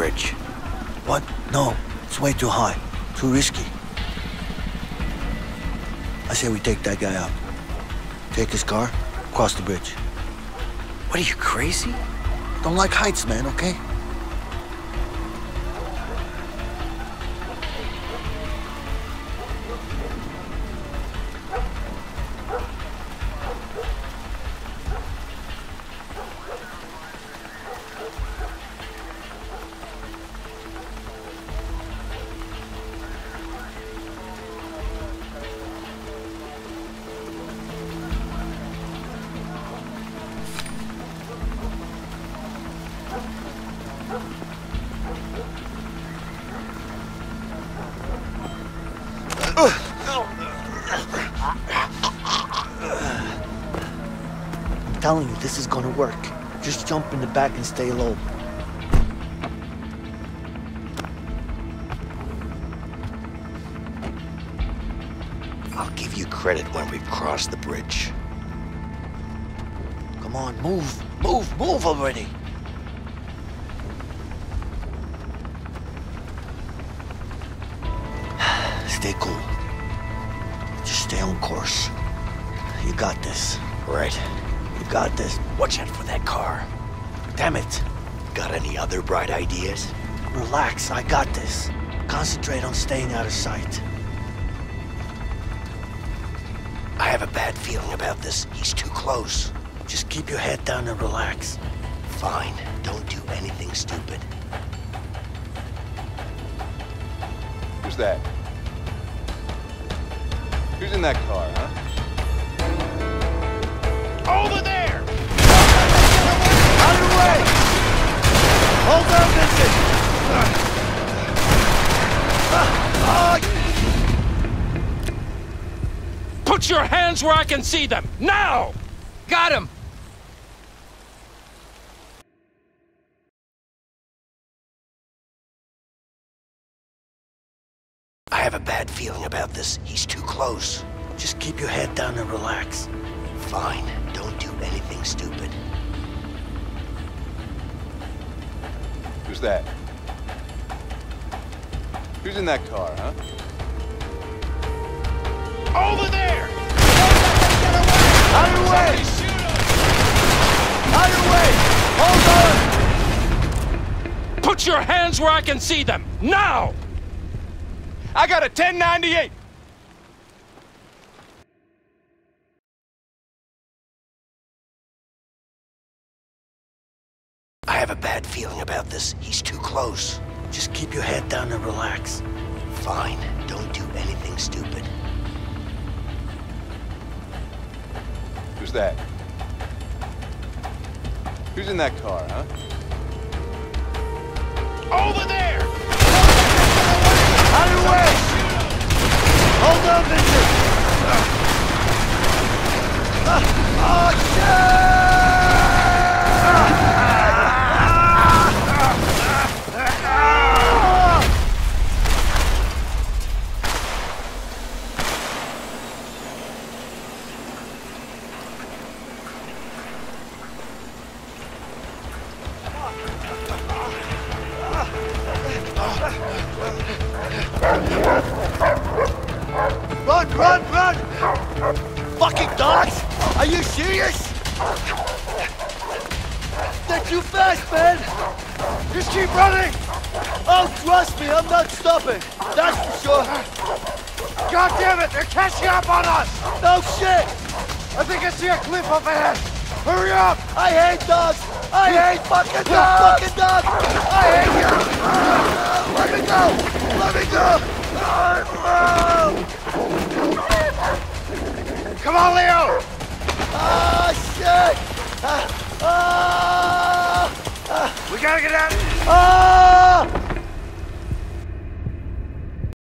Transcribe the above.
bridge. What? No, it's way too high. Too risky. I say we take that guy out. Take his car, cross the bridge. What are you, crazy? Don't like heights, man, okay? I'm telling you, this is gonna work. Just jump in the back and stay low. I'll give you credit when we've crossed the bridge. Come on, move, move, move already. Stay cool. Just stay on course. You got this. Right. You got this. Watch out for that car. Damn it. Got any other bright ideas? Relax, I got this. Concentrate on staying out of sight. I have a bad feeling about this. He's too close. Just keep your head down and relax. Fine. Don't do anything stupid. Who's that? Who's in that car, huh? Over there! Out of the way! Hold on, Vincent! Put your hands where I can see them! Now! Got him! I have a bad feeling about this. He's too close. Just keep your head down and relax. Fine. Don't do anything stupid. Who's that? Who's in that car, huh? Over there! Get away! Out of the way! Out of the way! Hold on! Put your hands where I can see them! Now! I got a 1098! Have a bad feeling about this. He's too close. Just keep your head down and relax. Fine. Don't do anything stupid. Who's that? Who's in that car, huh? Over there! Out of the way! Run, run, run! Fucking dogs! Are you serious? They're too fast, man! Just keep running! Oh, trust me, I'm not stopping. That's for sure. God damn it! They're catching up on us! No shit! I think I see a cliff up ahead! Hurry up! I hate dogs! I hate fucking dogs! Fucking dogs! I hate you! Let me go! Let me go! Come on, Leo! Ah, shit! Ah, ah, We gotta get out! ah!